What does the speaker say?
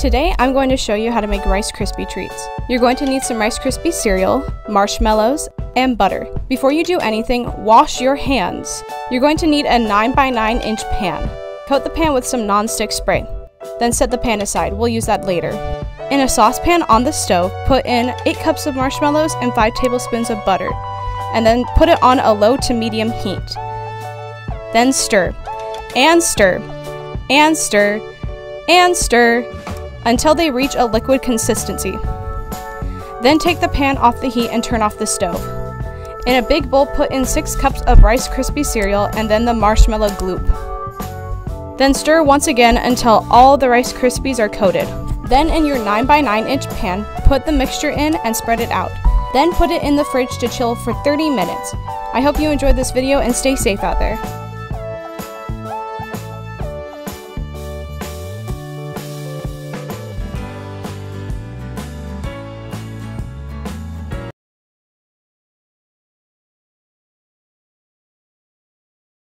Today I'm going to show you how to make Rice Krispie treats. You're going to need some Rice Krispie cereal, marshmallows, and butter. Before you do anything, wash your hands. You're going to need a 9 by 9 inch pan. Coat the pan with some non-stick spray. Then set the pan aside, we'll use that later. In a saucepan on the stove, put in 8 cups of marshmallows and 5 tablespoons of butter, and then put it on a low to medium heat. Then stir, and stir, and stir, and stir until they reach a liquid consistency. Then take the pan off the heat and turn off the stove. In a big bowl, put in 6 cups of Rice Krispie cereal and then the marshmallow gloop. Then stir once again until all the Rice Krispies are coated. Then in your 9x9 inch pan, put the mixture in and spread it out. Then put it in the fridge to chill for 30 minutes. I hope you enjoyed this video and stay safe out there.